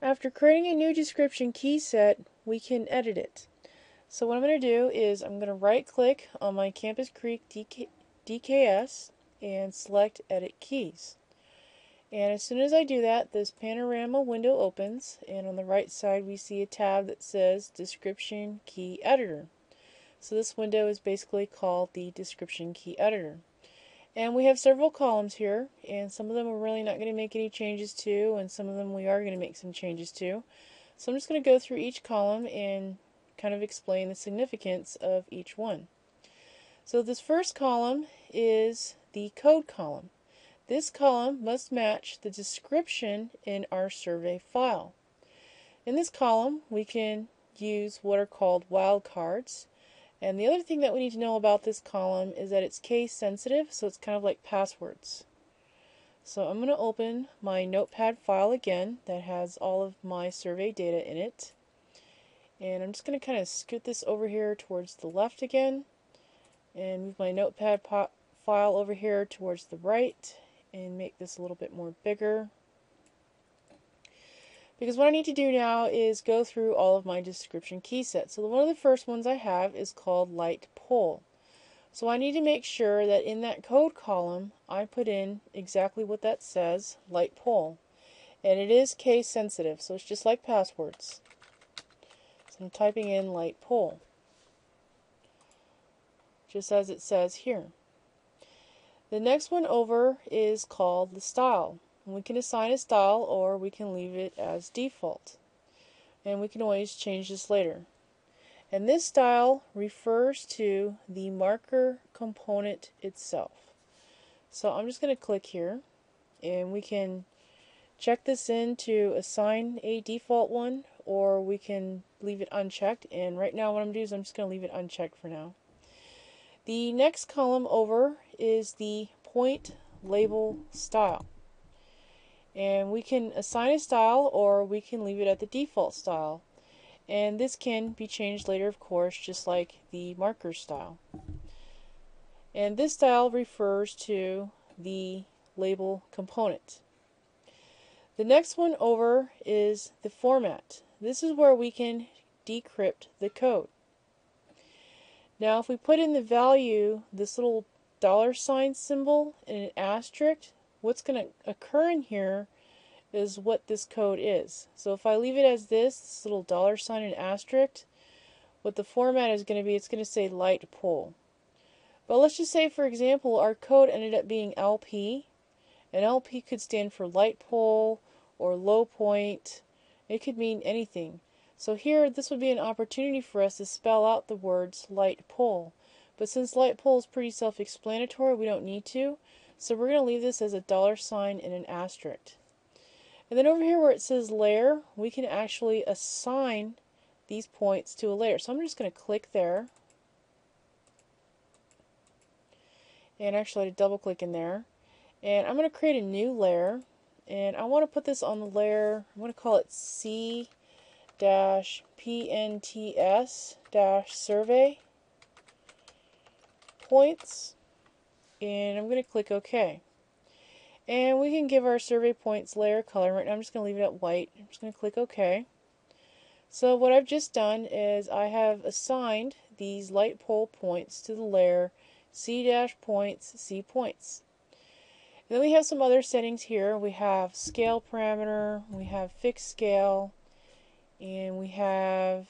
After creating a new description key set, we can edit it. So what I'm going to do is I'm going to right click on my Campus Creek DK, DKS and select Edit Keys. And as soon as I do that, this panorama window opens, and on the right side we see a tab that says Description Key Editor. So this window is basically called the Description Key Editor. And we have several columns here, and some of them we're really not going to make any changes to, and some of them we are going to make some changes to. So I'm just going to go through each column and kind of explain the significance of each one. So this first column is the code column. This column must match the description in our survey file. In this column, we can use what are called wildcards. And the other thing that we need to know about this column is that it's case sensitive, so it's kind of like passwords. So I'm going to open my notepad file again that has all of my survey data in it. And I'm just going to kind of scoot this over here towards the left again and move my notepad file over here towards the right and make this a little bit more bigger. Because what I need to do now is go through all of my description key sets. So one of the first ones I have is called light pole. So I need to make sure that in that code column I put in exactly what that says, light pole. And it is case sensitive, so it's just like passwords. So I'm typing in light pole. Just as it says here. The next one over is called the style. We can assign a style or we can leave it as default. And we can always change this later. And this style refers to the marker component itself. So I'm just going to click here and we can check this in to assign a default one or we can leave it unchecked and right now what I'm going to do is I'm just going to leave it unchecked for now. The next column over is the point label style. And we can assign a style or we can leave it at the default style. And this can be changed later, of course, just like the marker style. And this style refers to the label component. The next one over is the format. This is where we can decrypt the code. Now if we put in the value, this little dollar sign symbol and an asterisk, what's going to occur in here is what this code is. So if I leave it as this, this little dollar sign and asterisk, what the format is going to be, it's going to say light pole. But let's just say, for example, our code ended up being LP, and LP could stand for light pole or low point. It could mean anything. So here, this would be an opportunity for us to spell out the words light pole. But since light pole is pretty self-explanatory, we don't need to. So we're going to leave this as a dollar sign and an asterisk. And then over here where it says layer, we can actually assign these points to a layer. So I'm just going to click there. And actually double click in there. And I'm going to create a new layer. And I want to put this on the layer, I'm going to call it C dash PNTS dash survey points and I'm going to click OK. And we can give our survey points layer color. Right now I'm just going to leave it at white. I'm just going to click OK. So what I've just done is I have assigned these light pole points to the layer C dash points C points. And then we have some other settings here. We have scale parameter, we have fixed scale, and we have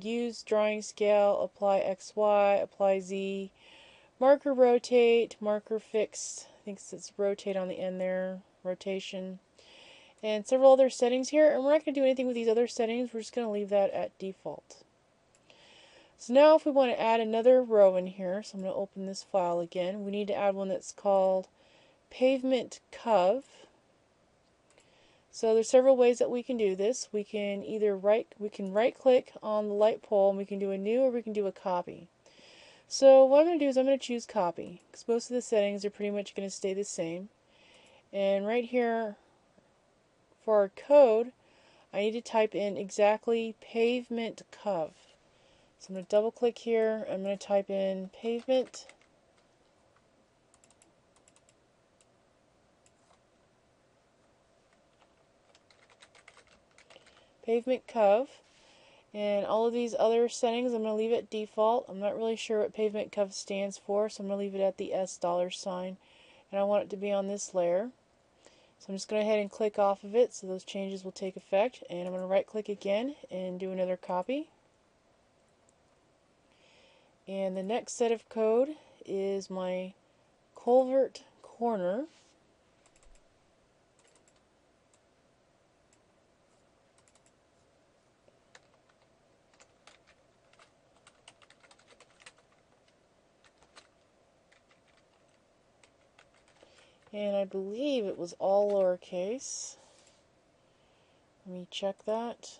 use drawing scale, apply XY, apply Z, marker rotate, marker fixed, I think it's rotate on the end there, rotation, and several other settings here. And we're not going to do anything with these other settings, we're just going to leave that at default. So now if we want to add another row in here, so I'm going to open this file again, we need to add one that's called pavement cov so there's several ways that we can do this. We can either right we can right click on the light pole and we can do a new or we can do a copy. So what I'm going to do is I'm going to choose copy because most of the settings are pretty much going to stay the same. And right here for our code I need to type in exactly pavement cov. So I'm going to double click here. I'm going to type in pavement pavement cov. And all of these other settings, I'm going to leave it default. I'm not really sure what pavement cuff stands for, so I'm going to leave it at the S dollar sign. And I want it to be on this layer. So I'm just going to ahead and click off of it so those changes will take effect. And I'm going to right click again and do another copy. And the next set of code is my culvert corner. And I believe it was all lowercase. Let me check that.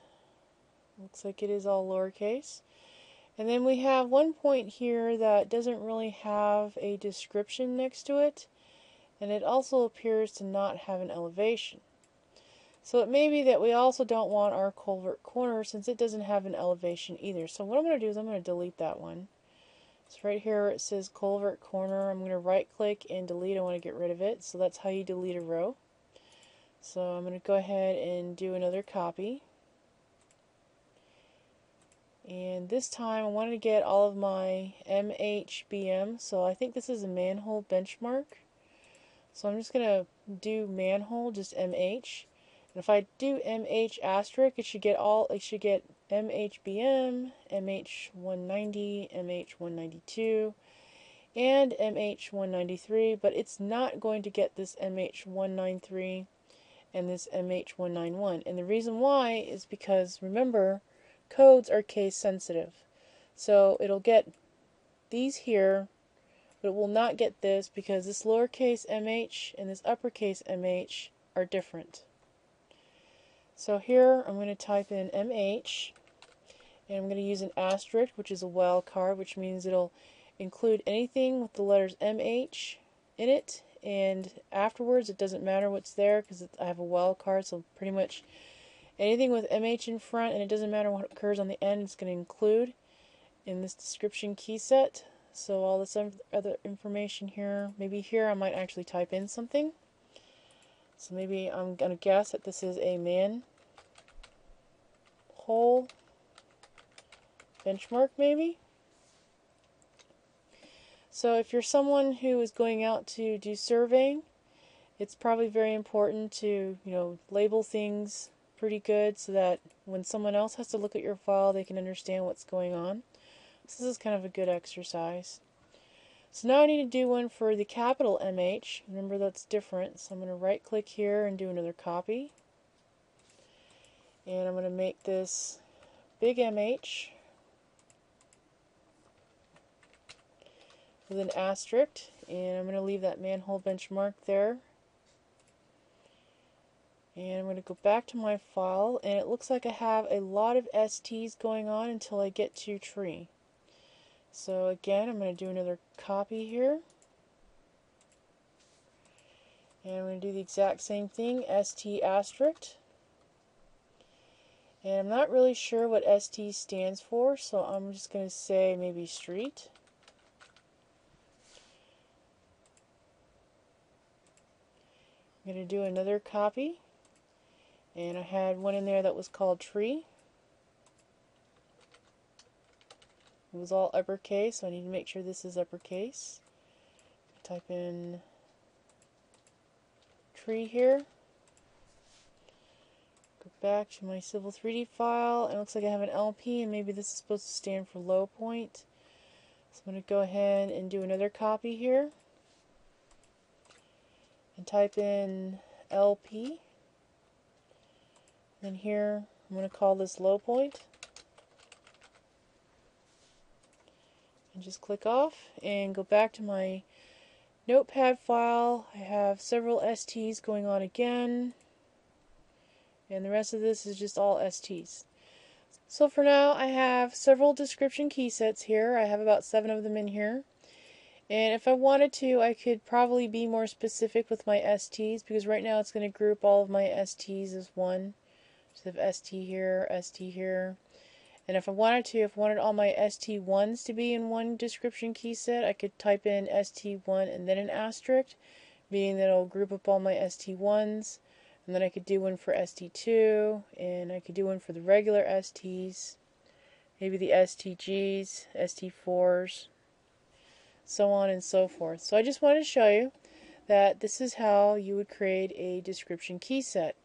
Looks like it is all lowercase. And then we have one point here that doesn't really have a description next to it, and it also appears to not have an elevation. So it may be that we also don't want our culvert corner since it doesn't have an elevation either. So what I'm going to do is I'm going to delete that one. So right here it says culvert corner. I'm going to right click and delete. I want to get rid of it. So that's how you delete a row. So I'm going to go ahead and do another copy. And this time I want to get all of my MHBM. So I think this is a manhole benchmark. So I'm just going to do manhole, just MH. And if I do MH asterisk, it should get all, it should get MHBM, MH190, MH192, and MH193, but it's not going to get this MH193 and this MH191. And the reason why is because, remember, codes are case sensitive. So it'll get these here, but it will not get this because this lowercase mh and this uppercase mh are different. So here I'm going to type in MH and I'm going to use an asterisk which is a wildcard which means it'll include anything with the letters MH in it and afterwards it doesn't matter what's there because I have a wildcard so pretty much anything with MH in front and it doesn't matter what occurs on the end it's going to include in this description key set. So all this other information here maybe here I might actually type in something so maybe I'm going to guess that this is a man hole benchmark maybe. So if you're someone who is going out to do surveying, it's probably very important to, you know, label things pretty good so that when someone else has to look at your file, they can understand what's going on. So this is kind of a good exercise. So now I need to do one for the capital MH. Remember that's different. So I'm going to right click here and do another copy. And I'm going to make this big MH with an asterisk. And I'm going to leave that manhole benchmark there. And I'm going to go back to my file and it looks like I have a lot of STs going on until I get to tree. So again, I'm going to do another copy here. And I'm going to do the exact same thing, ST asterisk. And I'm not really sure what ST stands for, so I'm just going to say maybe street. I'm going to do another copy. And I had one in there that was called tree. It was all uppercase, so I need to make sure this is uppercase. Type in tree here. Go back to my Civil 3D file. It looks like I have an LP, and maybe this is supposed to stand for low point. So I'm going to go ahead and do another copy here. And type in LP. Then here, I'm going to call this low point. And just click off and go back to my notepad file. I have several STs going on again and the rest of this is just all STs. So for now I have several description key sets here. I have about seven of them in here. And if I wanted to, I could probably be more specific with my STs because right now it's going to group all of my STs as one. So I have ST here, ST here, and if I wanted to, if I wanted all my ST1s to be in one description key set, I could type in ST1 and then an asterisk, meaning that it'll group up all my ST1s. And then I could do one for ST2, and I could do one for the regular STs, maybe the STGs, ST4s, so on and so forth. So I just wanted to show you that this is how you would create a description key set.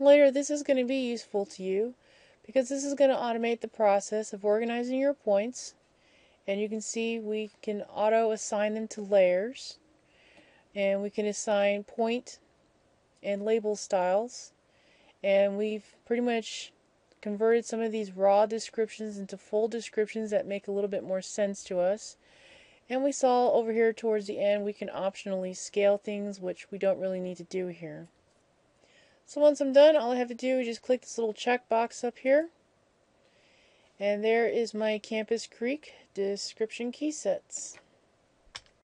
Later, this is going to be useful to you because this is going to automate the process of organizing your points. And you can see we can auto assign them to layers. And we can assign point and label styles. And we've pretty much converted some of these raw descriptions into full descriptions that make a little bit more sense to us. And we saw over here towards the end we can optionally scale things which we don't really need to do here. So once I'm done all I have to do is just click this little check box up here and there is my Campus Creek description key sets.